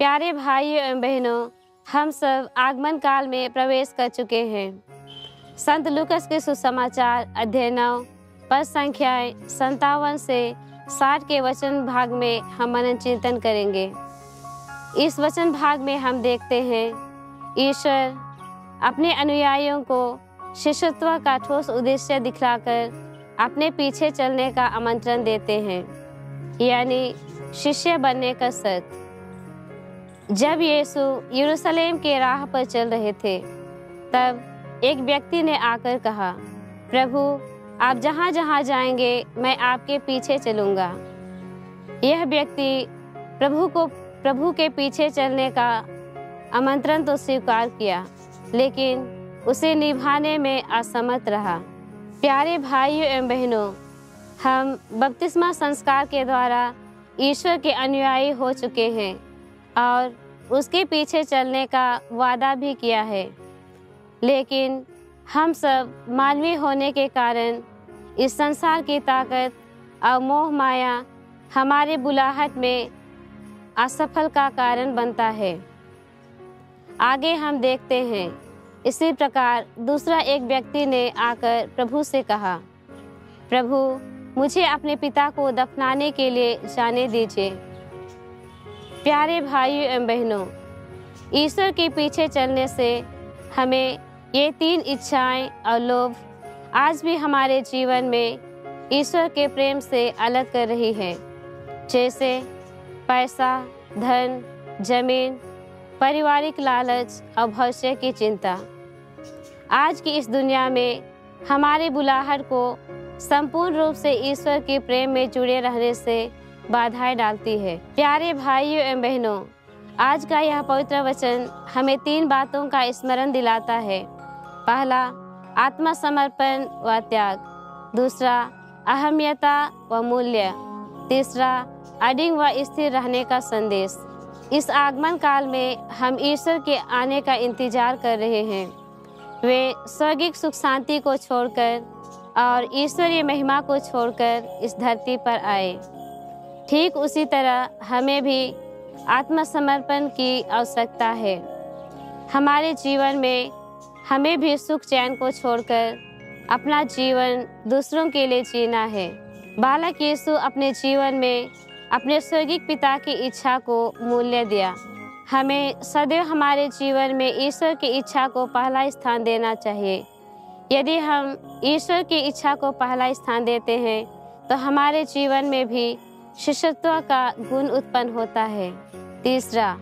प्यारे भाई एवं बहनों, हम सब आगमन काल में प्रवेश कर चुके हैं। संत लुकस के सुसमाचार अध्ययन पद संख्याएँ संतावन से साठ के वचन भाग में हम मनन चिंतन करेंगे। इस वचन भाग में हम देखते हैं, ईश्वर अपने अनुयायियों को शिष्यत्व का ठोस उद्देश्य दिखलाकर अपने पीछे चलने का आमंत्रण देते हैं, यानी शिष्य बनने का शर्त जब यीशु यरूशलेम के राह पर चल रहे थे, तब एक व्यक्ति ने आकर कहा, प्रभु, आप जहाँ जहाँ जाएँगे, मैं आपके पीछे चलूँगा। यह व्यक्ति प्रभु को, प्रभु के पीछे चलने का आमंत्रण तो स्वीकार किया, लेकिन उसे निभाने में असमर्थ रहा। प्यारे भाइयों एवं बहनों, हम बपतिस्मा संस्कार के द्वारा ईश्वर के अनुयायी हो चुके हैं। और उसके पीछे चलने का वादा भी किया है। लेकिन हम सब मानवीय होने के कारण इस संसार की ताकत और मोह माया हमारे बुलाहट में असफल का कारण बनता है। आगे हम देखते हैं। इसी प्रकार दूसरा एक व्यक्ति ने आकर प्रभु से कहा, प्रभु, मुझे अपने पिता को दफनाने के लिए जाने दीजिए। प्यारे भाइयों एवं बहनों, ईश्वर के पीछे चलने से हमें ये तीन इच्छाएँ और लोभ आज भी हमारे जीवन में ईश्वर के प्रेम से अलग कर रही है। जैसे पैसा, धन, ज़मीन, पारिवारिक लालच और भविष्य की चिंता। आज की इस दुनिया में हमारे बुलाहट को संपूर्ण रूप से ईश्वर के प्रेम में जुड़े रहने से बाधाएँ डालती है। प्यारे भाइयों एवं बहनों, आज का यह पवित्र वचन हमें तीन बातों का स्मरण दिलाता है। पहला, आत्मसमर्पण व त्याग। दूसरा, अहमियता व मूल्य। तीसरा, अडिंग व स्थिर रहने का संदेश। इस आगमन काल में हम ईश्वर के आने का इंतज़ार कर रहे हैं। वे स्वर्गिक सुख शांति को छोड़कर और ईश्वरीय महिमा को छोड़कर इस धरती पर आए। ठीक उसी तरह हमें भी आत्मसमर्पण की आवश्यकता है। हमारे जीवन में हमें भी सुख चैन को छोड़कर अपना जीवन दूसरों के लिए जीना है। बालक यीशु अपने जीवन में अपने स्वर्गिक पिता की इच्छा को मूल्य दिया। हमें सदैव हमारे जीवन में ईश्वर की इच्छा को पहला स्थान देना चाहिए। यदि हम ईश्वर की इच्छा को पहला स्थान देते हैं तो हमारे जीवन में भी शिष्यत्व का गुण उत्पन्न होता है। तीसरा,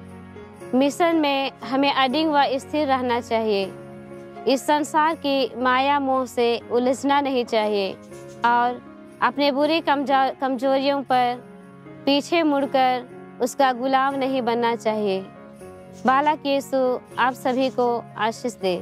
मिशन में हमें अडिंग व स्थिर रहना चाहिए। इस संसार की माया मोह से उलझना नहीं चाहिए और अपने बुरी कमजोरियों पर पीछे मुड़कर उसका गुलाम नहीं बनना चाहिए। बालक यीशु आप सभी को आशीष दे।